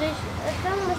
Então, mas